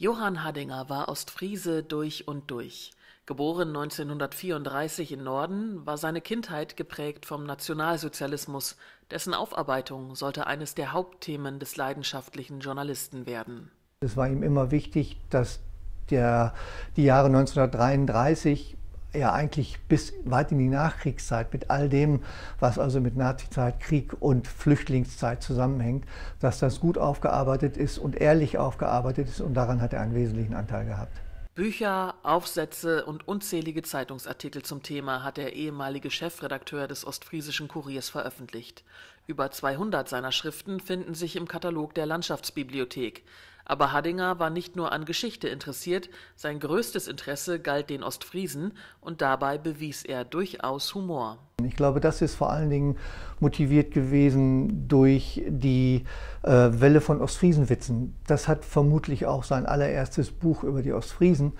Johann Hadinger war Ostfriese durch und durch. Geboren 1934 in Norden, war seine Kindheit geprägt vom Nationalsozialismus, dessen Aufarbeitung sollte eines der Hauptthemen des leidenschaftlichen Journalisten werden. Es war ihm immer wichtig, dass der, die Jahre 1933 ja eigentlich bis weit in die Nachkriegszeit mit all dem, was also mit Nazizeit, Krieg und Flüchtlingszeit zusammenhängt, dass das gut aufgearbeitet ist und ehrlich aufgearbeitet ist und daran hat er einen wesentlichen Anteil gehabt. Bücher, Aufsätze und unzählige Zeitungsartikel zum Thema hat der ehemalige Chefredakteur des Ostfriesischen Kuriers veröffentlicht. Über 200 seiner Schriften finden sich im Katalog der Landschaftsbibliothek. Aber Hadinger war nicht nur an Geschichte interessiert, sein größtes Interesse galt den Ostfriesen und dabei bewies er durchaus Humor. Ich glaube, das ist vor allen Dingen motiviert gewesen durch die äh, Welle von Ostfriesenwitzen. Das hat vermutlich auch sein allererstes Buch über die Ostfriesen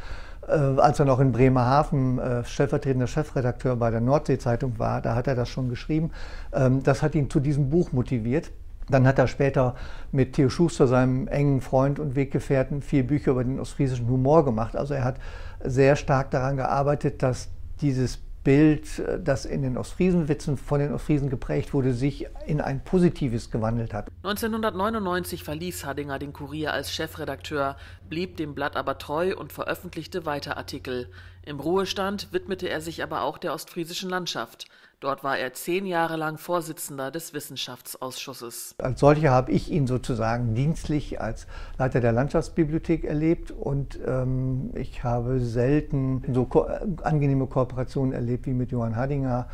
äh, als er noch in Bremerhaven äh, stellvertretender Chefredakteur bei der Nordsee-Zeitung war, da hat er das schon geschrieben. Ähm, das hat ihn zu diesem Buch motiviert. Dann hat er später mit Theo Schuster, seinem engen Freund und Weggefährten, vier Bücher über den ostfriesischen Humor gemacht. Also er hat sehr stark daran gearbeitet, dass dieses Bild, äh, das in den Ostfriesenwitzen von den Ostfriesen geprägt wurde, sich in ein positives gewandelt hat. 1999 verließ Hadinger den Kurier als Chefredakteur, blieb dem Blatt aber treu und veröffentlichte weiter Artikel. Im Ruhestand widmete er sich aber auch der ostfriesischen Landschaft. Dort war er zehn Jahre lang Vorsitzender des Wissenschaftsausschusses. Als solcher habe ich ihn sozusagen dienstlich als Leiter der Landschaftsbibliothek erlebt und ähm, ich habe selten so ko angenehme Kooperationen erlebt wie mit Johann Hadinger,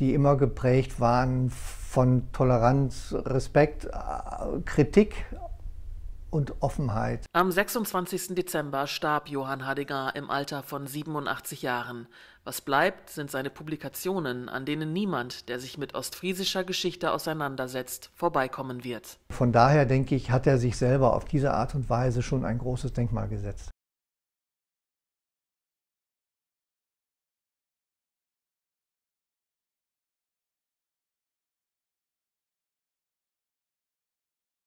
die immer geprägt waren von Toleranz, Respekt, äh, Kritik, und Offenheit. Am 26. Dezember starb Johann Hadinger im Alter von 87 Jahren. Was bleibt, sind seine Publikationen, an denen niemand, der sich mit ostfriesischer Geschichte auseinandersetzt, vorbeikommen wird. Von daher denke ich, hat er sich selber auf diese Art und Weise schon ein großes Denkmal gesetzt.